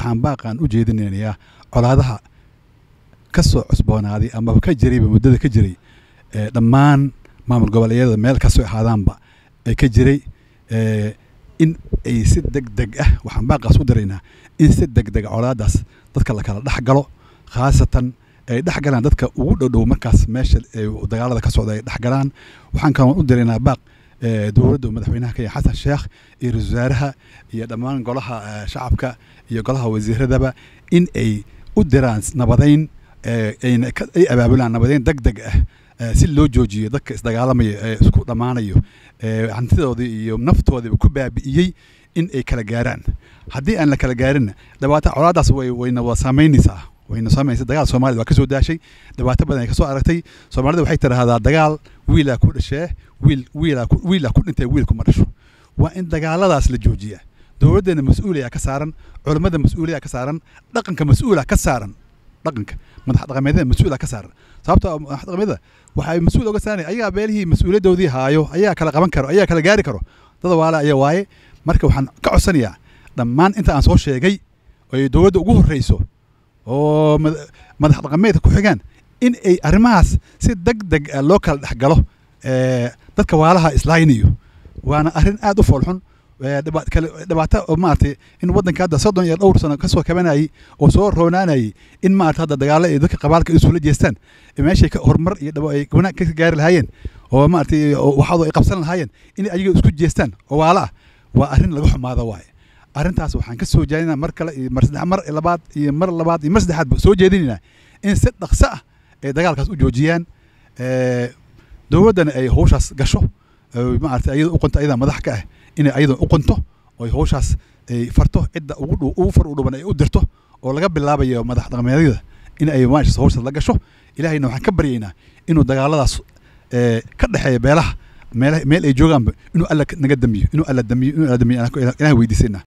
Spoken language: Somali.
waxaan baaqaan u jeedinayaa colaadaha ka soo cusboonaaday amaba ka jirayba muddada ka jiray dhammaan maamul goboleedyada meel ka soo ahaadaanba ee ka jiray in ay si deg deg ah waxaan baaqaas u diraynaa in si deg deg colaadaas dadka la kala dhex galo khaasatan ay dhex galaan dadka ugu dhowdhow markaas meesha dagaalada ka socda ay dhex galaan. Waxaan kaloo u diraynaa baaq dowladda madaxweynaha kenya xasan sheekh iyo ra'isul wasaaraha iyo dhammaan golaha shacabka iyo golaha wasiiradaba in ay u diraan nabadayn ay abaabulaan nabadayn deg deg ah si loo joojiyo dadka isdagaalamaya ee isku dhammaanayo hantidoodii iyo naftoodiiba ku baabi'iyey in ay kala gaaraan. Haddii aan la kala gaarinna dhibaato colaadaas wayna wada saamaynaysaa wayna saamaysa dagaal soomaalida waa ka daashay dhibaato badan ay ka aragtay soomaalida waxay tidhaahdaa dagaal wiilaa ku dhashee wiil wiilaa wiilaa ku dhintay wiilku ma dhasho waa in dagaaladaas la joojiyaa dowladdeena mas'uuliyaa ka saaran culammada mas'uuliyaa ka saaran dhaqanka mas'uula ka saaran dhaqanka madax dhaqameedyada mas'uula ka saaran sababtoo madax dhaqameedyada waxay mas'uul oga saarnay ayagaa beelihii mas'uuliyaddoodii haayo ayaa kala qaban karo ayaa kala gaari karo dada waale ayaa waaye marka waxaan ka codsanayaa dhammaan inta aan soo sheegay ay dowladda ugu horreyso oo madax dhaqameedka ku xigaan in ay arrimahaas si deg deg ah loo kala dhex galo dadka waalaha islaaynayo. Waana arrin aad u foolxun dhibaato oo maaragtay in waddanka hadda soddon iyo dhowr sano ka soo kabanayay oo soo roonaanayay in maarata hadda dagaalo ay dadka qabaalka isula jeestaan. Meeshay horumar iyo ay wanaag ka gaari lahaayeen oo maaragtay waxaadoo ay qabsan lahaayeen in ayaga isku jeestaan oo waala ah waa arrin laga xumaado waaye arrintaas waxaan ka soo jeedinaa mar kale mar saddex mar labaad iyo mar labaad iyo mar saddexaad soo jeedinaynaa in si dhaqso ah ay dagaalkaas u joojiyaan. Dowladdana ay howshaas gasho maarata ayada uqonto ayada madax ka ah inay ayada u qonto oo howshaas ay farto cidda ugu far u dhuban ay u dirto oo laga bilaabayo madax dhaqameedyada in ay maashaas howshaas la gasho. Ilaahayna waxaan ka baryaynaa inuu dagaaladaas ka dhexeeya beelaha meel ay joogaanba inuu alla naga damiyo inuu alla damiyo inuu alla damiyo ilaah weydiisanaa